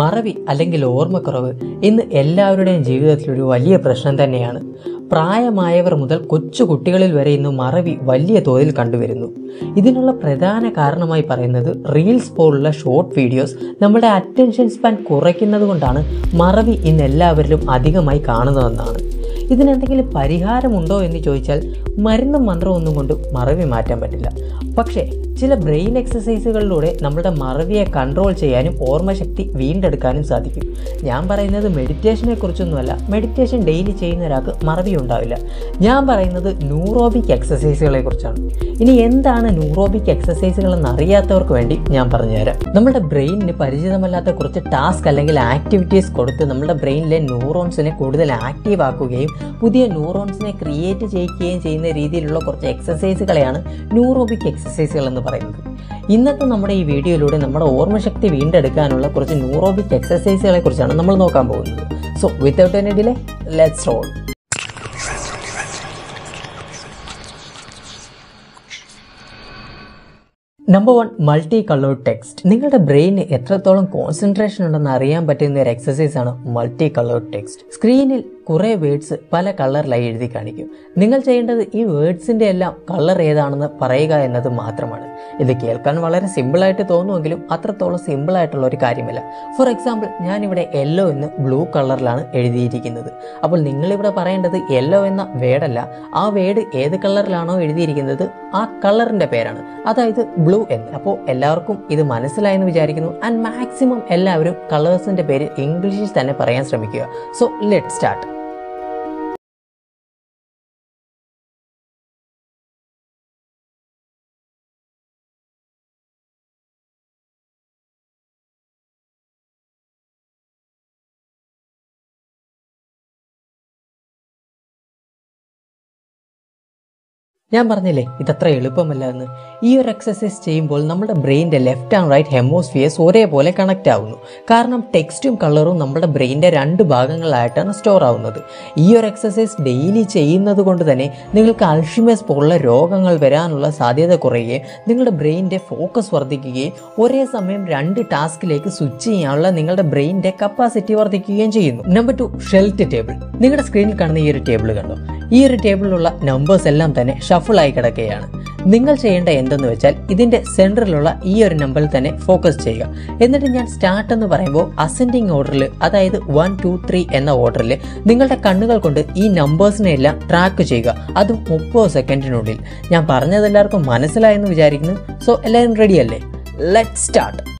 മറവി അല്ലെങ്കിൽ ഓർമ്മക്കുറവ് ഇന്ന് എല്ലാവരുടെയും ജീവിതത്തിലൊരു വലിയ പ്രശ്നം തന്നെയാണ്. പ്രായമായവർ മുതൽ കൊച്ചു കുട്ടികളിൽ വരെ ഇന്ന് മറവി വലിയ തോതിൽ കണ്ടുവരുന്നു. ഇതിനുള്ള പ്രധാന കാരണമായി പറയുന്നത് റീൽസ് പോലുള്ള ഷോർട്ട് വീഡിയോസ് നമ്മുടെ അറ്റൻഷൻ സ്പാൻ കുറയ്ക്കുന്നത് കൊണ്ടാണ് മറവി ഇന്ന് എല്ലാവരിലും അധികമായി കാണുന്നതെന്നാണ്. ഇതിനെന്തെങ്കിലും പരിഹാരമുണ്ടോ എന്ന് ചോദിച്ചാൽ മരുന്നും മന്ത്രവും ഒന്നും കൊണ്ട് മറവി മാറ്റാൻ പറ്റില്ല. പക്ഷേ ചില ബ്രെയിൻ എക്സസൈസുകളിലൂടെ നമ്മുടെ മറവിയെ കൺട്രോൾ ചെയ്യാനും ഓർമ്മശക്തി വീണ്ടെടുക്കാനും സാധിക്കും. ഞാൻ പറയുന്നത് മെഡിറ്റേഷനെ കുറിച്ചൊന്നുമല്ല മെഡിറ്റേഷൻ ഡെയിലി ചെയ്യുന്ന ഒരാൾക്ക് മറവി ഉണ്ടാവില്ല. ഞാൻ പറയുന്നത് ന്യൂറോബിക് എക്സസൈസുകളെ കുറിച്ചാണ് ഇനി എന്താണ് ന്യൂറോബിക് എക്സസൈസുകൾ എന്ന് അറിയാത്തവർക്ക് വേണ്ടി ഞാൻ പറഞ്ഞുതരാം. നമ്മുടെ ബ്രെയിനിന് പരിചിതമല്ലാത്ത കുറച്ച് ടാസ്ക് അല്ലെങ്കിൽ ആക്ടിവിറ്റീസ് കൊടുത്ത് നമ്മുടെ ബ്രെയിനിലെ ന്യൂറോൺസിനെ കൂടുതൽ ആക്റ്റീവ് ആക്കുകയും പുതിയ ന്യൂറോൺസിനെ ക്രിയേറ്റ് ചെയ്യിക്കുകയും ചെയ്യുന്ന രീതിയിലുള്ള കുറച്ച് എക്സസൈസുകളെയാണ് ന്യൂറോബിക് എക്സസൈസുകൾ എന്ന് പറയുന്നത്. ഇന്നത്തെ നമ്മുടെ ഈ വീഡിയോയിലൂടെ നമ്മുടെ ഓർമ്മശക്തി വീണ്ടെടുക്കാനുള്ള കുറച്ച് ന്യൂറോബിക് എക്സസൈസുകളെ കുറിച്ചാണ് നമ്മൾ നോക്കാൻ പോകുന്നത്. So without any delay let's roll number one multi coloured text നിങ്ങളുടെ ബ്രെയിന് എത്രത്തോളം കോൺസെൻട്രേഷൻ ഉണ്ടെന്ന് അറിയാൻ പറ്റുന്ന ഒരു എക്സസൈസ് ആണ് മൾട്ടി കളേർഡ് ടെക്സ്റ്റ് സ്ക്രീനിൽ കുറേ വേർഡ്സ് പല കളറിലായി എഴുതി കാണിക്കും. നിങ്ങൾ ചെയ്യേണ്ടത് ഈ വേർഡ്സിന്റെ എല്ലാം കളർ ഏതാണെന്ന് പറയുക എന്നത് മാത്രമാണ്. ഇത് കേൾക്കാൻ വളരെ സിമ്പിളായിട്ട് തോന്നുമെങ്കിലും അത്രത്തോളം സിമ്പിളായിട്ടുള്ള ഒരു കാര്യമല്ല. ഫോർ എക്സാമ്പിൾ ഞാനിവിടെ യെല്ലോ എന്ന് ബ്ലൂ കളറിലാണ് എഴുതിയിരിക്കുന്നത്. അപ്പോൾ നിങ്ങളിവിടെ പറയേണ്ടത് യെല്ലോ എന്ന വേഡല്ല ആ വേഡ് ഏത് കളറിലാണോ എഴുതിയിരിക്കുന്നത് ആ കളറിന്റെ പേരാണ്. അതായത് ബ്ലൂ എന്ന്. അപ്പോൾ എല്ലാവർക്കും ഇത് മനസ്സിലായെന്ന് വിചാരിക്കുന്നു. ആൻഡ് മാക്സിമം എല്ലാവരും കളേഴ്സിന്റെ പേര് ഇംഗ്ലീഷിൽ തന്നെ പറയാൻ ശ്രമിക്കുക. സോ ലെറ്റ് സ്റ്റാർട്ട് ഞാൻ പറഞ്ഞില്ലേ ഇതത്ര എളുപ്പമല്ല എന്ന് ഈ ഒരു എക്സസൈസ് ചെയ്യുമ്പോൾ നമ്മുടെ ബ്രെയിന്റെ ലെഫ്റ്റ് ആൻഡ് റൈറ്റ് ഹെമോസ്ഫിയേഴ്സ് ഒരേപോലെ കണക്റ്റ് ആവുന്നു. കാരണം ടെക്സ്റ്റും കളറും നമ്മുടെ ബ്രെയിന്റെ രണ്ട് ഭാഗങ്ങളായിട്ടാണ് സ്റ്റോർ ആവുന്നത്. ഈ ഒരു എക്സസൈസ് ഡെയിലി ചെയ്യുന്നത് കൊണ്ട് തന്നെ നിങ്ങൾക്ക് അൾഷിമേഴ്സ് പോലുള്ള രോഗങ്ങൾ വരാനുള്ള സാധ്യത കുറയുകയും നിങ്ങളുടെ ബ്രെയിന്റെ ഫോക്കസ് വർദ്ധിക്കുകയും ഒരേ സമയം രണ്ട് ടാസ്കിലേക്ക് സ്വിച്ച് ചെയ്യാനുള്ള നിങ്ങളുടെ ബ്രെയിന്റെ കപ്പാസിറ്റി വർദ്ധിക്കുകയും ചെയ്യുന്നു. നമ്പർ ടു ഷെൽറ്റ് ടേബിൾ നിങ്ങളുടെ സ്ക്രീനിൽ കാണുന്ന ഈ ഒരു ടേബിൾ കണ്ടോ? ഈ ഒരു ടേബിളിലുള്ള നമ്പേഴ്സ് എല്ലാം തന്നെ ഷഫിളായി കിടക്കുകയാണ്. നിങ്ങൾ ചെയ്യേണ്ട എന്തെന്ന് വെച്ചാൽ ഇതിന്റെ സെന്ററിലുള്ള ഈ ഒരു നമ്പറിൽ തന്നെ ഫോക്കസ് ചെയ്യുക. എന്നിട്ട് ഞാൻ സ്റ്റാർട്ട് എന്ന് പറയുമ്പോൾ അസെൻഡിങ് ഓർഡറിൽ അതായത് വൺ ടു ത്രീ എന്ന ഓർഡറിൽ നിങ്ങളുടെ കണ്ണുകൾ കൊണ്ട് ഈ നമ്പേഴ്സിനെ എല്ലാം ട്രാക്ക് ചെയ്യുക. അതും മുപ്പത് സെക്കൻഡിനുള്ളിൽ ഞാൻ പറഞ്ഞത് എല്ലാവർക്കും മനസ്സിലായെന്ന് വിചാരിക്കുന്നു. സോ എല്ലാവരും റെഡി അല്ലേ? ലെറ്റ് സ്റ്റാർട്ട്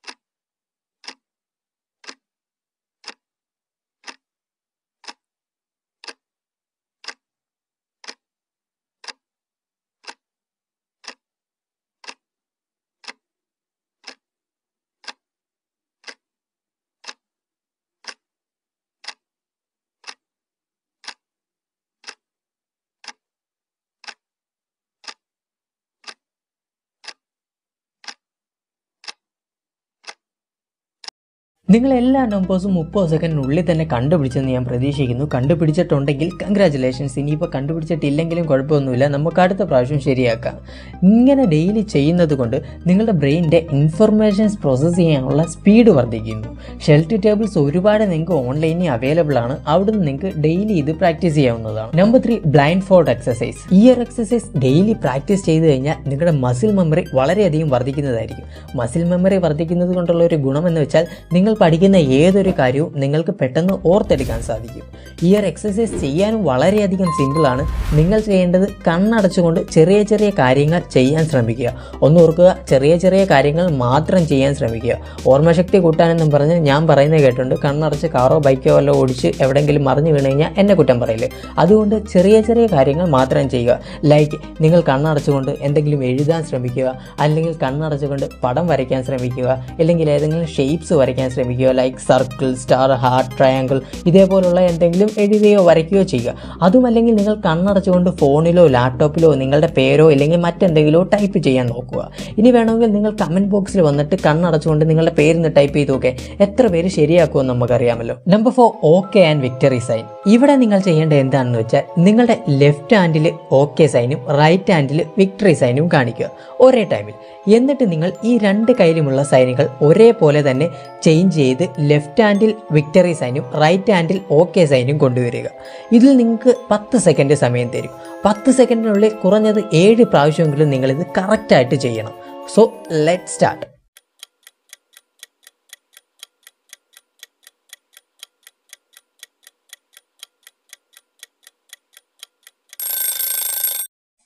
നിങ്ങൾ എല്ലാ നമ്പേഴ്സും മുപ്പത് സെക്കൻഡിനുള്ളിൽ തന്നെ കണ്ടുപിടിച്ചെന്ന് ഞാൻ പ്രതീക്ഷിക്കുന്നു. കണ്ടുപിടിച്ചിട്ടുണ്ടെങ്കിൽ കൺഗ്രാറ്റുലേഷൻസ് ഇനിയിപ്പോൾ കണ്ടുപിടിച്ചിട്ടില്ലെങ്കിലും കുഴപ്പമൊന്നുമില്ല. നമുക്ക് അടുത്ത പ്രാവശ്യം ശരിയാക്കാം. ഇങ്ങനെ ഡെയിലി ചെയ്യുന്നത് കൊണ്ട് നിങ്ങളുടെ ബ്രെയിനിന്റെ ഇൻഫർമേഷൻസ് പ്രോസസ്സ് ചെയ്യാനുള്ള സ്പീഡ് വർദ്ധിക്കുന്നു. ഷെൽറ്റ് ടേബിൾസ് ഒരുപാട് നിങ്ങൾക്ക് ഓൺലൈനിൽ അവൈലബിൾ ആണ്. അവിടുന്ന് നിങ്ങൾക്ക് ഡെയിലി ഇത് പ്രാക്ടീസ് ചെയ്യാവുന്നതാണ്. Number three blind Ford exercise ഈ ഒരു എക്സസൈസ് ഡെയിലി പ്രാക്ടീസ് ചെയ്ത് കഴിഞ്ഞാൽ നിങ്ങളുടെ മസിൽ മെമ്മറി വളരെയധികം വർദ്ധിക്കുന്നതായിരിക്കും. മസിൽ മെമ്മറി വർദ്ധിക്കുന്നത് കൊണ്ടുള്ള ഒരു ഗുണമെന്ന് വെച്ചാൽ നിങ്ങൾ പഠിക്കുന്ന ഏതൊരു കാര്യവും നിങ്ങൾക്ക് പെട്ടെന്ന് ഓർത്തെടുക്കാൻ സാധിക്കും. ഈ ഒരു എക്സസൈസ് ചെയ്യാനും വളരെയധികം സിമ്പിളാണ് നിങ്ങൾ ചെയ്യേണ്ടത് കണ്ണടച്ചുകൊണ്ട് ചെറിയ ചെറിയ കാര്യങ്ങൾ ചെയ്യാൻ ശ്രമിക്കുക. ഒന്ന് ഓർക്കുക ചെറിയ ചെറിയ കാര്യങ്ങൾ മാത്രം ചെയ്യാൻ ശ്രമിക്കുക. ഓർമ്മശക്തി കൂട്ടാനെന്നും പറഞ്ഞ് ഞാൻ പറയുന്നത് കേട്ടുണ്ട് കണ്ണടച്ച് കാറോ ബൈക്കോ വല്ലോ ഓടിച്ച് എവിടെയെങ്കിലും മറിഞ്ഞു വീണ് കഴിഞ്ഞാൽ എന്നെ കുറ്റം പറയില്ലേ അതുകൊണ്ട് ചെറിയ ചെറിയ കാര്യങ്ങൾ മാത്രം ചെയ്യുക. ലൈക്ക് നിങ്ങൾ കണ്ണടച്ചുകൊണ്ട് എന്തെങ്കിലും എഴുതാൻ ശ്രമിക്കുക. അല്ലെങ്കിൽ കണ്ണടച്ചുകൊണ്ട് പടം വരയ്ക്കാൻ ശ്രമിക്കുക. അല്ലെങ്കിൽ ഏതെങ്കിലും ഷേപ്സ് വരയ്ക്കാൻ ശ്രമിക്കുക. Like circle star heart triangle ഇതേപോലുള്ള എന്തെങ്കിലും എഴുതുകയോ വരയ്ക്കുകയോ ചെയ്യുക. അതുമല്ലെങ്കിൽ നിങ്ങൾ കണ്ണടച്ചുകൊണ്ട് ഫോണിലോ ലാപ്ടോപ്പിലോ നിങ്ങളുടെ പേരോ അല്ലെങ്കിൽ മറ്റെന്തെങ്കിലോ ടൈപ്പ് ചെയ്യാൻ നോക്കുക. ഇനി വേണമെങ്കിൽ നിങ്ങൾ കമന്റ് ബോക്സിൽ വന്നിട്ട് കണ്ണടച്ചുകൊണ്ട് നിങ്ങളുടെ പേരിന്ന് ടൈപ്പ് ചെയ്ത് നോക്കെ. എത്ര പേര് ശരിയാക്കുമെന്ന് നമുക്കറിയാമല്ലോ. Number four okay and victory sign ഇവിടെ നിങ്ങൾ ചെയ്യേണ്ട എന്താണെന്ന് വെച്ചാൽ നിങ്ങളുടെ ലെഫ്റ്റ് ഹാൻഡിൽ ഓക്കെ സൈനും റൈറ്റ് ഹാൻഡിൽ വിക്ടറി സൈനും കാണിക്കുക. ഒരേ ടൈമിൽ എന്നിട്ട് നിങ്ങൾ ഈ രണ്ട് കയ്യിലുമുള്ള സൈനുകൾ ഒരേപോലെ തന്നെ ചേഞ്ച് ചെയ്ത് ലെഫ്റ്റ് ഹാൻഡിൽ വിക്ടറി സൈനും റൈറ്റ് ഹാൻഡിൽ ഓക്കെ സൈനും കൊണ്ടുവരിക. ഇതിൽ നിങ്ങൾക്ക് പത്ത് സെക്കൻഡ് സമയം തരും. പത്ത് സെക്കൻഡിനുള്ളിൽ കുറഞ്ഞത് ഏഴ് പ്രാവശ്യമെങ്കിലും നിങ്ങളിത് കറക്റ്റായിട്ട് ചെയ്യണം. സോ ലെറ്റ് സ്റ്റാർട്ട്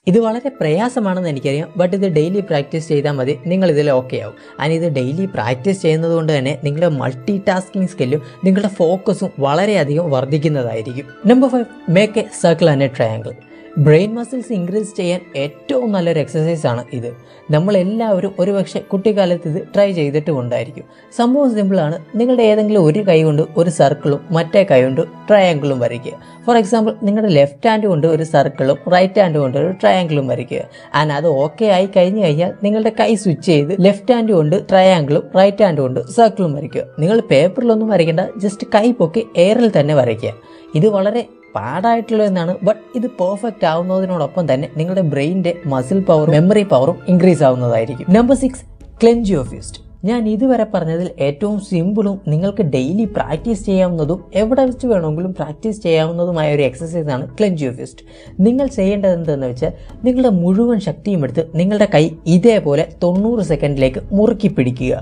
ഇത് വളരെ പ്രയാസമാണെന്ന് എനിക്കറിയാം. ബട്ട് ഇത് ഡെയിലി പ്രാക്ടീസ് ചെയ്താൽ മതി. നിങ്ങൾ ഇതിൽ ഓക്കെ ആവും. ആൻഡ് ഇത് ഡെയിലി പ്രാക്ടീസ് ചെയ്യുന്നത് കൊണ്ട് തന്നെ നിങ്ങളുടെ മൾട്ടി ടാസ്കിങ് സ്കില്ലും നിങ്ങളുടെ ഫോക്കസും വളരെയധികം വർദ്ധിക്കുന്നതായിരിക്കും. Number five make a circle and a triangle brain muscles increase ചെയ്യാൻ ഏറ്റവും നല്ലൊരു എക്സസൈസ് ആണ് ഇത്. നമ്മളെല്ലാവരും ഒരുപക്ഷെ കുട്ടിക്കാലത്ത് ഇത് ട്രൈ ചെയ്തിട്ടും ഉണ്ടായിരിക്കും. സംഭവം സിമ്പിളാണ് നിങ്ങളുടെ ഏതെങ്കിലും ഒരു കൈ കൊണ്ട് ഒരു സർക്കിളും മറ്റേ കൈ കൊണ്ട് ട്രയാങ്കിളും വരയ്ക്കുക. ഫോർ എക്സാമ്പിൾ നിങ്ങളുടെ ലെഫ്റ്റ് ഹാൻഡ് കൊണ്ട് ഒരു സർക്കിളും റൈറ്റ് ഹാൻഡ് കൊണ്ട് ഒരു ട്രയാങ്കിളും വരയ്ക്കുക. ആൻഡ് അത് ഓക്കെ ആയി കഴിഞ്ഞ് കഴിഞ്ഞാൽ നിങ്ങളുടെ കൈ സ്വിച്ച് ചെയ്ത് ലെഫ്റ്റ് ഹാൻഡ് കൊണ്ട് ട്രയാങ്കിളും റൈറ്റ് ഹാൻഡ് കൊണ്ട് സർക്കിളും വരയ്ക്കുക. നിങ്ങൾ പേപ്പറിലൊന്നും വരയ്ക്കേണ്ട ജസ്റ്റ് കൈ പൊക്കി എയറിൽ തന്നെ വരയ്ക്കുക. ഇത് വളരെ പാടായിട്ടുള്ള എന്നാണ്. ബട്ട് ഇത് പെർഫെക്റ്റ് ആവുന്നതിനോടൊപ്പം തന്നെ നിങ്ങളുടെ ബ്രെയിനിന്റെ മസിൽ പവറും മെമ്മറി പവറും ഇൻക്രീസ് ആവുന്നതായിരിക്കും. നമ്പർ സിക്സ് ക്ലെൻജ് യുവർ ഞാൻ ഇതുവരെ പറഞ്ഞതിൽ ഏറ്റവും സിമ്പിളും നിങ്ങൾക്ക് ഡെയിലി പ്രാക്ടീസ് ചെയ്യാവുന്നതും എവിടെ വെച്ച് വേണമെങ്കിലും പ്രാക്ടീസ് ചെയ്യാവുന്നതുമായ ഒരു എക്സസൈസ് ആണ് യുവർ ഫിസ്റ്റ് നിങ്ങൾ ചെയ്യേണ്ടത് എന്തെന്ന് വെച്ചാൽ നിങ്ങളുടെ മുഴുവൻ ശക്തിയും എടുത്ത് നിങ്ങളുടെ കൈ ഇതേപോലെ തൊണ്ണൂറ് സെക്കൻഡിലേക്ക് മുറുക്കി പിടിക്കുക.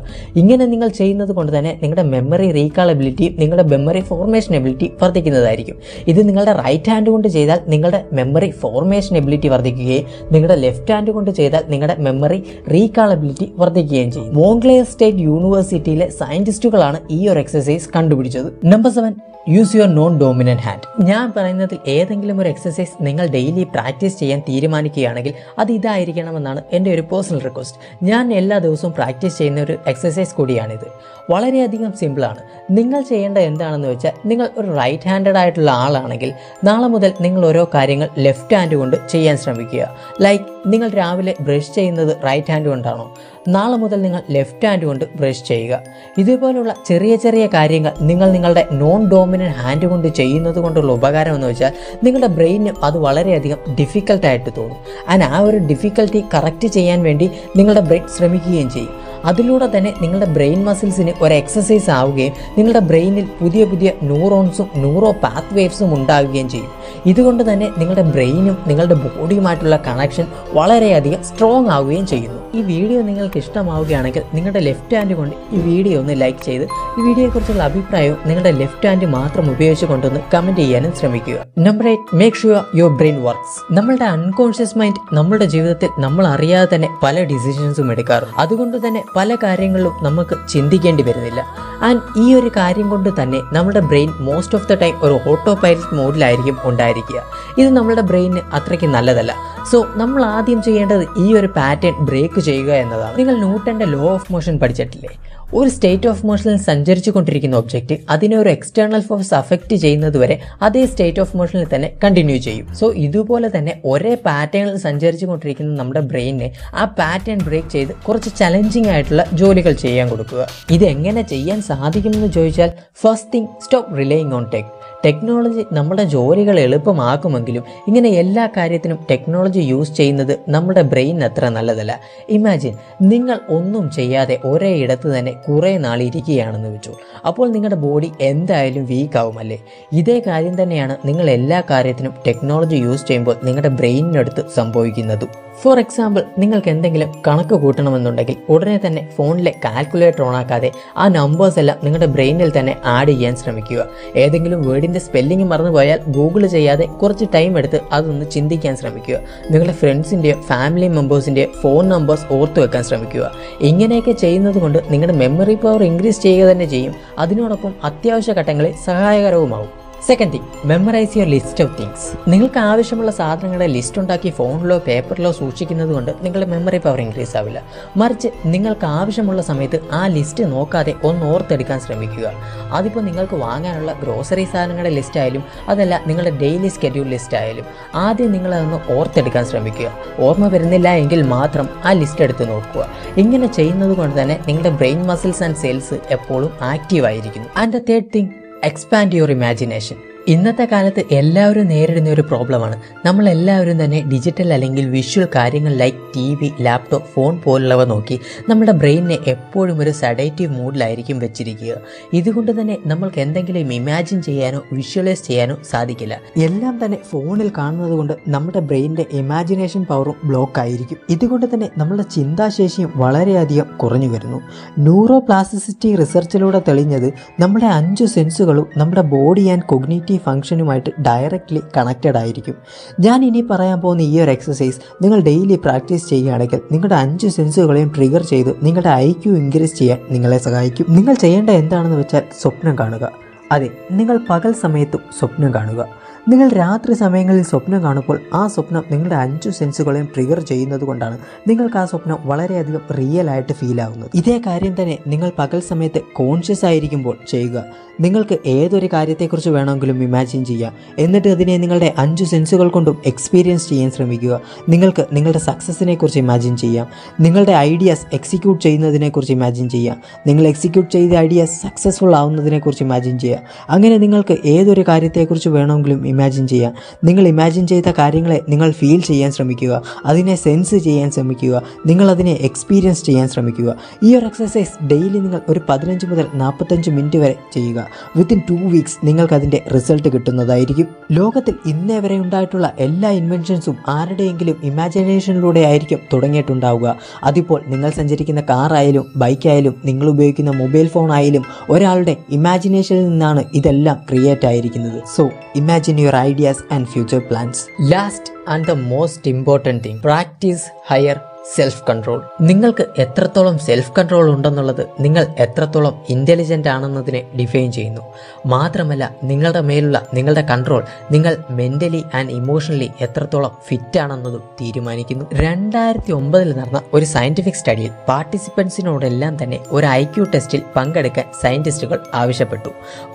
ഇങ്ങനെ നിങ്ങൾ ചെയ്യുന്നത് കൊണ്ട് തന്നെ നിങ്ങളുടെ മെമ്മറി റീകാളബിലിറ്റി നിങ്ങളുടെ മെമ്മറി ഫോർമേഷൻ എബിലിറ്റി വർദ്ധിക്കുന്നതായിരിക്കും. ഇത് നിങ്ങളുടെ റൈറ്റ് ഹാൻഡ് കൊണ്ട് ചെയ്താൽ നിങ്ങളുടെ മെമ്മറി ഫോർമേഷൻ എബിലിറ്റി വർദ്ധിക്കുകയും നിങ്ങളുടെ ലെഫ്റ്റ് ഹാൻഡ് കൊണ്ട് ചെയ്താൽ നിങ്ങളുടെ മെമ്മറി റീകാളബിലിറ്റി വർദ്ധിക്കുകയും ചെയ്യും. മോംഗ്ലെയർ സ്റ്റേറ്റ് യൂണിവേഴ്സിറ്റിയിലെ സയന്റിസ്റ്റുകളാണ് ഈ ഒരു എക്സസൈസ് കണ്ടുപിടിച്ചത്. Number seven use your non dominant hand ഞാൻ പറയുന്നതിൽ ഏതെങ്കിലും ഒരു എക്സസൈസ് നിങ്ങൾ ഡെയിലി പ്രാക്ടീസ് ചെയ്യാൻ തീരുമാനിക്കുകയാണെങ്കിൽ അത് ഇതായിരിക്കണമെന്നാണ് എന്റെ ഒരു പേഴ്സണൽ റിക്വസ്റ്റ് ഞാൻ എല്ലാ ദിവസവും പ്രാക്ടീസ് ചെയ്യുന്ന ഒരു എക്സസൈസ് കൂടിയാണിത്. വളരെയധികം സിമ്പിളാണ് നിങ്ങൾ ചെയ്യേണ്ട എന്താണെന്ന് വെച്ചാൽ നിങ്ങൾ ഒരു റൈറ്റ് ഹാൻഡഡ് ആയിട്ടുള്ള ആളാണെങ്കിൽ നാളെ മുതൽ നിങ്ങൾ ഓരോ കാര്യങ്ങൾ ലെഫ്റ്റ് ഹാൻഡ് കൊണ്ട് ചെയ്യാൻ ശ്രമിക്കുക. ലൈക്ക് നിങ്ങൾ രാവിലെ ബ്രഷ് ചെയ്യുന്നത് റൈറ്റ് ഹാൻഡ് കൊണ്ടാണോ? നാളെ മുതൽ നിങ്ങൾ ലെഫ്റ്റ് ഹാൻഡ് കൊണ്ട് ബ്രഷ് ചെയ്യുക. ഇതുപോലുള്ള ചെറിയ ചെറിയ കാര്യങ്ങൾ നിങ്ങൾ നിങ്ങളുടെ നോൺ ഡോമിനന്റ് ഹാൻഡ് കൊണ്ട് ചെയ്യുന്നത് കൊണ്ടുള്ള ഉപകാരം എന്ന് വെച്ചാൽ നിങ്ങളുടെ ബ്രെയിനും അത് വളരെയധികം ഡിഫിക്കൽട്ടായിട്ട് തോന്നും. ആൻഡ് ആ ഒരു ഡിഫിക്കൽട്ടി കറക്റ്റ് ചെയ്യാൻ വേണ്ടി നിങ്ങളുടെ ബ്രെയിൻ ശ്രമിക്കുകയും ചെയ്യും. അതിലൂടെ തന്നെ നിങ്ങളുടെ ബ്രെയിൻ മസിൽസിന് ഒരു എക്സസൈസ് ആവുകയും നിങ്ങളുടെ ബ്രെയിനിൽ പുതിയ പുതിയ ന്യൂറോൺസും ന്യൂറോ പാത്ത് വേവ്സും ഉണ്ടാവുകയും ചെയ്യും. ഇതുകൊണ്ട് തന്നെ നിങ്ങളുടെ ബ്രെയിനും നിങ്ങളുടെ ബോഡിയുമായിട്ടുള്ള കണക്ഷൻ വളരെയധികം സ്ട്രോങ് ആവുകയും ചെയ്യുന്നു. ഈ വീഡിയോ നിങ്ങൾക്ക് ഇഷ്ടമാവുകയാണെങ്കിൽ നിങ്ങളുടെ ലെഫ്റ്റ് ഹാൻഡ് കൊണ്ട് ഈ വീഡിയോ ഒന്ന് ലൈക്ക് ചെയ്ത് ഈ വീഡിയോയെക്കുറിച്ചുള്ള അഭിപ്രായവും നിങ്ങളുടെ ലെഫ്റ്റ് ഹാൻഡ് മാത്രം ഉപയോഗിച്ച് കൊണ്ടൊന്ന് കമന്റ് ചെയ്യാനും ശ്രമിക്കുക. Number eight make sure your brain works നമ്മളുടെ അൺകോൺഷ്യസ് മൈൻഡ് നമ്മുടെ ജീവിതത്തിൽ നമ്മൾ അറിയാതെ തന്നെ പല ഡിസിഷൻസും എടുക്കാറുണ്ട്. അതുകൊണ്ട് തന്നെ പല കാര്യങ്ങളിലും നമുക്ക് ചിന്തിക്കേണ്ടി വരുന്നില്ല. ആൻഡ് ഈ ഒരു കാര്യം കൊണ്ട് തന്നെ നമ്മുടെ brain most of the time ഒരു ഓട്ടോ പൈലറ്റ് മോഡിലായിരിക്കും ഉണ്ടായിരിക്കുക. ഇത് നമ്മുടെ ബ്രെയിനിന് അത്രയ്ക്ക് നല്ലതല്ല. സോ നമ്മൾ ആദ്യം ചെയ്യേണ്ടത് ഈ ഒരു പാറ്റേൺ ബ്രേക്ക് ചെയ്യുക എന്നതാണ്. നിങ്ങൾ ന്യൂട്ടന്റെ ലോ ഓഫ് മോഷൻ പഠിച്ചിട്ടില്ലേ? ഒരു സ്റ്റേറ്റ് ഓഫ് മോഷനിൽ സഞ്ചരിച്ചു കൊണ്ടിരിക്കുന്ന ഒബ്ജക്റ്റ് അതിനെ ഒരു എക്സ്റ്റേണൽ ഫോഴ്സ് അഫക്റ്റ് ചെയ്യുന്നതുവരെ അതേ സ്റ്റേറ്റ് ഓഫ് മോഷനിൽ തന്നെ കണ്ടിന്യൂ ചെയ്യും. സോ ഇതുപോലെ തന്നെ ഒരേ പാറ്റേണിൽ സഞ്ചരിച്ചു കൊണ്ടിരിക്കുന്ന നമ്മുടെ ബ്രെയിനിനെ ആ പാറ്റേൺ ബ്രേക്ക് ചെയ്ത് കുറച്ച് ചലഞ്ചിങ് ആയിട്ടുള്ള ജോലികൾ ചെയ്യാൻ കൊടുക്കുക. ഇത് എങ്ങനെ ചെയ്യാൻ സാധിക്കുമെന്ന് ചോദിച്ചാൽ first thing stop relying on tech technology നമ്മുടെ ജോലികൾ എളുപ്പമാക്കുമെങ്കിലും ഇങ്ങനെ എല്ലാ കാര്യത്തിനും ടെക്നോളജി യൂസ് ചെയ്യുന്നത് നമ്മുടെ ബ്രെയിൻ അത്ര നല്ലതല്ല. ഇമാജിൻ നിങ്ങൾ ഒന്നും ചെയ്യാതെ ഒരേ ഇടത്ത് തന്നെ കുറേ നാൾ ഇരിക്കുകയാണെന്ന് വെച്ചു. അപ്പോൾ നിങ്ങളുടെ ബോഡി എന്തായാലും വീക്ക് ആവുമല്ലേ? ഇതേ കാര്യം തന്നെയാണ് നിങ്ങൾ എല്ലാ കാര്യത്തിനും ടെക്നോളജി യൂസ് ചെയ്യുമ്പോൾ നിങ്ങളുടെ ബ്രെയിനിനടുത്ത് സംഭവിക്കുന്നതും. ഫോർ എക്സാമ്പിൾ നിങ്ങൾക്ക് എന്തെങ്കിലും കണക്ക് കൂട്ടണമെന്നുണ്ടെങ്കിൽ ഉടനെ തന്നെ ഫോണിലെ കാൽക്കുലേറ്റർ ഓണാക്കാതെ ആ നമ്പേഴ്സ് എല്ലാം നിങ്ങളുടെ ബ്രെയിനിൽ തന്നെ ആഡ് ചെയ്യാൻ ശ്രമിക്കുക. ഏതെങ്കിലും വേർഡിന്റെ സ്പെല്ലിംഗ് മറന്നുപോയാൽ ഗൂഗിൾ ചെയ്യാതെ കുറച്ച് ടൈം എടുത്ത് അതൊന്ന് ചിന്തിക്കാൻ ശ്രമിക്കുക. നിങ്ങളുടെ ഫ്രണ്ട്സിന്റെയോ ഫാമിലി മെമ്പേഴ്സിന്റെയോ ഫോൺ നമ്പേഴ്സ് ഓർത്തു വെക്കാൻ ശ്രമിക്കുക. ഇങ്ങനെയൊക്കെ ചെയ്യുന്നത് കൊണ്ട് നിങ്ങളുടെ മെമ്മറി പവർ ഇൻക്രീസ് ചെയ്യുക തന്നെ ചെയ്യും. അതിനോടൊപ്പം അത്യാവശ്യ ഘട്ടങ്ങളിൽ സഹായകരവുമാവും. Second thing memorise your list of things നിങ്ങൾക്ക് ആവശ്യമുള്ള സാധനങ്ങളെ ലിസ്റ്റ് ഉണ്ടാക്കി ഫോണിലോ പേപ്പറിലോ സൂക്ഷിക്കുന്നത് കൊണ്ട് നിങ്ങളുടെ മെമ്മറി പവർ ഇൻക്രീസ് ആവില്ല. മറിച്ച് നിങ്ങൾക്ക് ആവശ്യമുള്ള സമയത്ത് ആ ലിസ്റ്റ് നോക്കാതെ ഒന്ന് ഓർത്തെടുക്കാൻ ശ്രമിക്കുക. അതിപ്പോൾ നിങ്ങൾക്ക് വാങ്ങാനുള്ള ഗ്രോസറി സാധനങ്ങളുടെ ലിസ്റ്റ് ആയാലും അതല്ല നിങ്ങളുടെ ഡെയിലി സ്കെഡ്യൂൾ ലിസ്റ്റ് ആയാലും ആദ്യം നിങ്ങളതൊന്ന് ഓർത്തെടുക്കാൻ ശ്രമിക്കുക. ഓർമ്മ വരുന്നില്ല എങ്കിൽ മാത്രം ആ ലിസ്റ്റ് എടുത്ത് നോക്കുക. ഇങ്ങനെ ചെയ്യുന്നത് കൊണ്ട് തന്നെ നിങ്ങളുടെ ബ്രെയിൻ മസിൽസ് ആൻഡ് സെൽസ് എപ്പോഴും ആക്റ്റീവ് ആയിരിക്കുന്നു. And the third thing expand your imagination ഇന്നത്തെ കാലത്ത് എല്ലാവരും നേരിടുന്ന ഒരു പ്രോബ്ലമാണ്. നമ്മൾ എല്ലാവരും തന്നെ ഡിജിറ്റൽ അല്ലെങ്കിൽ വിഷ്വൽ കാര്യങ്ങൾ like T V laptop phone പോലുള്ളവ നോക്കി നമ്മുടെ ബ്രെയിനിനെ എപ്പോഴും ഒരു സഡേറ്റീവ് മൂഡിലായിരിക്കും വെച്ചിരിക്കുക. ഇതുകൊണ്ട് തന്നെ നമ്മൾക്ക് എന്തെങ്കിലും ഇമാജിൻ ചെയ്യാനോ വിഷ്വലൈസ് ചെയ്യാനോ സാധിക്കില്ല. എല്ലാം തന്നെ ഫോണിൽ കാണുന്നത് കൊണ്ട് നമ്മുടെ ബ്രെയിനിന്റെ ഇമാജിനേഷൻ പവറും ബ്ലോക്ക് ആയിരിക്കും. ഇതുകൊണ്ട് തന്നെ നമ്മുടെ ചിന്താശേഷിയും വളരെയധികം കുറഞ്ഞു വരുന്നു. ന്യൂറോ പ്ലാസ്റ്റിസിറ്റി റിസർച്ചിലൂടെ തെളിഞ്ഞത് നമ്മുടെ അഞ്ച് സെൻസുകളും നമ്മുടെ ബോഡി ആൻഡ് കൊഗ്നേറ്റീവ് ഫംഗ്ഷനുമായിട്ട് ഡയറക്റ്റ്ലി കണക്റ്റഡ് ആയിരിക്കും. ഞാൻ ഇനി പറയാൻ പോകുന്ന ഈ ഒരു എക്സസൈസ് നിങ്ങൾ ഡെയിലി പ്രാക്ടീസ് ചെയ്യുകയാണെങ്കിൽ നിങ്ങളുടെ അഞ്ച് സെൻസുകളെയും ട്രിഗർ ചെയ്ത് നിങ്ങളുടെ ഐ ക്യു ഇൻക്രീസ് ചെയ്യാൻ നിങ്ങളെ സഹായിക്കും. നിങ്ങൾ ചെയ്യേണ്ട എന്താണെന്ന് വെച്ചാൽ സ്വപ്നം കാണുക. അതെ നിങ്ങൾ പകൽ സമയത്തും സ്വപ്നം കാണുക. നിങ്ങൾ രാത്രി സമയങ്ങളിൽ സ്വപ്നം കാണുമ്പോൾ ആ സ്വപ്നം നിങ്ങളുടെ അഞ്ചു സെൻസുകളെയും ട്രിഗർ ചെയ്യുന്നത് കൊണ്ടാണ് നിങ്ങൾക്ക് ആ സ്വപ്നം വളരെയധികം റിയൽ ആയിട്ട് ഫീൽ ആവുന്നത്. ഇതേ കാര്യം തന്നെ നിങ്ങൾ പകൽ സമയത്ത് കോൺഷ്യസ് ആയിരിക്കുമ്പോൾ ചെയ്യുക. നിങ്ങൾക്ക് ഏതൊരു കാര്യത്തെക്കുറിച്ച് വേണമെങ്കിലും ഇമാജിൻ ചെയ്യാം. എന്നിട്ട് അതിനെ നിങ്ങളുടെ അഞ്ചു സെൻസുകൾ കൊണ്ടും എക്സ്പീരിയൻസ് ചെയ്യാൻ ശ്രമിക്കുക. നിങ്ങൾക്ക് നിങ്ങളുടെ സക്സസിനെ കുറിച്ച് ഇമാജിൻ ചെയ്യാം. നിങ്ങളുടെ ഐഡിയാസ് എക്സിക്യൂട്ട് ചെയ്യുന്നതിനെക്കുറിച്ച് ഇമാജിൻ ചെയ്യാം. നിങ്ങൾ എക്സിക്യൂട്ട് ചെയ്ത ഐഡിയാസ് സക്സസ്ഫുൾ ആവുന്നതിനെക്കുറിച്ച് ഇമാജിൻ ചെയ്യാം. അങ്ങനെ നിങ്ങൾക്ക് ഏതൊരു കാര്യത്തെക്കുറിച്ച് വേണമെങ്കിലും ഇമാജിൻ ചെയ്യാം. നിങ്ങൾ ഇമാജിൻ ചെയ്ത കാര്യങ്ങളെ നിങ്ങൾ ഫീൽ ചെയ്യാൻ ശ്രമിക്കുക. അതിനെ സെൻസ് ചെയ്യാൻ ശ്രമിക്കുക. നിങ്ങൾ അതിനെ എക്സ്പീരിയൻസ് ചെയ്യാൻ ശ്രമിക്കുക. ഈ ഒരു എക്സസൈസ് ഡെയിലി നിങ്ങൾ ഒരു പതിനഞ്ച് മുതൽ നാൽപ്പത്തഞ്ച് മിനിറ്റ് വരെ ചെയ്യുക. വിത്തിൻ ടു വീക്സ് നിങ്ങൾക്ക് അതിന്റെ റിസൾട്ട് കിട്ടുന്നതായിരിക്കും. ലോകത്തിൽ ഇന്നേ വരെ ഉണ്ടായിട്ടുള്ള എല്ലാ ഇൻവെൻഷൻസും ആരുടെയെങ്കിലും ഇമാജിനേഷനിലൂടെ ആയിരിക്കും തുടങ്ങിയിട്ടുണ്ടാവുക. അതിപ്പോൾ നിങ്ങൾ സഞ്ചരിക്കുന്ന കാറായാലും ബൈക്കായാലും നിങ്ങൾ ഉപയോഗിക്കുന്ന മൊബൈൽ ഫോൺ ആയാലും ഒരാളുടെ ഇമാജിനേഷനിൽ നിന്നാണ് ഇതെല്ലാം ക്രിയേറ്റ് ആയിരിക്കുന്നത്. So imagine your ideas and future plans. Last and the most important thing, practice higher self control നിങ്ങൾക്ക് എത്രത്തോളം സെൽഫ് കൺട്രോൾ ഉണ്ടെന്നുള്ളത് നിങ്ങൾ എത്രത്തോളം ഇന്റലിജന്റ് ആണെന്നതിനെ ഡിഫൈൻ ചെയ്യുന്നു. മാത്രമല്ല നിങ്ങളുടെ മേലുള്ള നിങ്ങളുടെ കൺട്രോൾ നിങ്ങൾ മെന്റലി ആൻഡ് ഇമോഷണലി എത്രത്തോളം ഫിറ്റ് ആണെന്നതും തീരുമാനിക്കുന്നു. രണ്ടായിരത്തി ഒമ്പതിൽ നടന്ന ഒരു സയന്റിഫിക് സ്റ്റഡിയിൽ പാർട്ടിസിപ്പൻസിനോടെല്ലാം തന്നെ ഒരു ഐ ക്യു ടെസ്റ്റിൽ പങ്കെടുക്കാൻ സയന്റിസ്റ്റുകൾ ആവശ്യപ്പെട്ടു.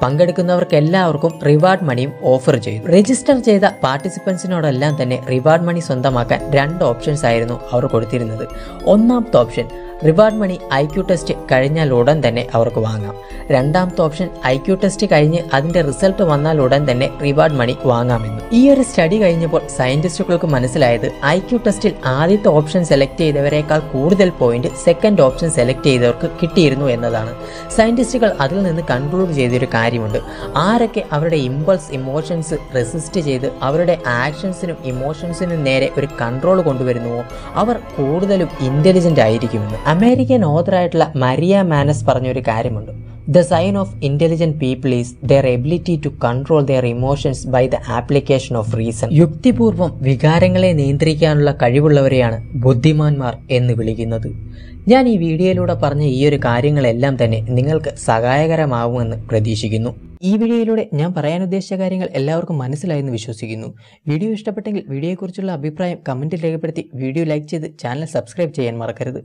പങ്കെടുക്കുന്നവർക്ക് എല്ലാവർക്കും റിവാർഡ് മണിയും ഓഫർ ചെയ്തു. രജിസ്റ്റർ ചെയ്ത പാർട്ടിസിപ്പൻസിനോടെല്ലാം തന്നെ റിവാർഡ് മണി സ്വന്തമാക്കാൻ രണ്ട് ഓപ്ഷൻസ് ആയിരുന്നു അവർ കൊടുത്തിരുന്നത്. ഒന്നാമത്തെ option reward money I Q test കഴിഞ്ഞാൽ ഉടൻ തന്നെ അവർക്ക് വാങ്ങാം. രണ്ടാമത്തെ ഓപ്ഷൻ ഐ ക്യു ടെസ്റ്റ് കഴിഞ്ഞ് അതിന്റെ റിസൾട്ട് വന്നാൽ ഉടൻ തന്നെ റിവാർഡ് മണി വാങ്ങാമെന്ന്. ഈ ഒരു സ്റ്റഡി കഴിഞ്ഞപ്പോൾ സയന്റിസ്റ്റുകൾക്ക് മനസ്സിലായത് ഐ ക്യു ടെസ്റ്റിൽ ആദ്യത്തെ ഓപ്ഷൻ സെലക്ട് ചെയ്തവരെക്കാൾ കൂടുതൽ പോയിന്റ് സെക്കൻഡ് ഓപ്ഷൻ സെലക്ട് ചെയ്തവർക്ക് കിട്ടിയിരുന്നു എന്നതാണ്. സയന്റിസ്റ്റുകൾ അതിൽ നിന്ന് കൺക്ലൂഡ് ചെയ്തൊരു കാര്യമുണ്ട്. ആരൊക്കെ അവരുടെ ഇമ്പൾസ് ഇമോഷൻസ് റെസിസ്റ്റ് ചെയ്ത് അവരുടെ ആക്ഷൻസിനും ഇമോഷൻസിനും നേരെ ഒരു കൺട്രോൾ കൊണ്ടുവരുന്നുവോ? അവർ കൂടുതലും ഇന്റലിജന്റ് ആയിരിക്കുമെന്ന്. അമേരിക്കൻ ഓതറായിട്ടുള്ള മരിയ മാനസ് പറഞ്ഞൊരു കാര്യമുണ്ട്. The sign of intelligent people is their ability to control their emotions by the application of reason യുക്തിപൂർവം വികാരങ്ങളെ നിയന്ത്രിക്കാനുള്ള കഴിവുള്ളവരെയാണ് ബുദ്ധിമാന്മാർ എന്ന് വിളിക്കുന്നത്. ഞാൻ ഈ വീഡിയോയിലൂടെ പറഞ്ഞ ഈ ഒരു കാര്യങ്ങളെല്ലാം തന്നെ നിങ്ങൾക്ക് സഹായകരമാവുമെന്ന് പ്രതീക്ഷിക്കുന്നു. ഈ വീഡിയോയിലൂടെ ഞാൻ പറയാൻ ഉദ്ദേശിച്ച കാര്യങ്ങൾ എല്ലാവർക്കും മനസ്സിലായെന്ന് വിശ്വസിക്കുന്നു. വീഡിയോ ഇഷ്ടപ്പെട്ടെങ്കിൽ വീഡിയോയെക്കുറിച്ചുള്ള അഭിപ്രായം കമന്റിൽ രേഖപ്പെടുത്തി വീഡിയോ ലൈക്ക് ചെയ്ത് ചാനൽ സബ്സ്ക്രൈബ് ചെയ്യാൻ മറക്കരുത്.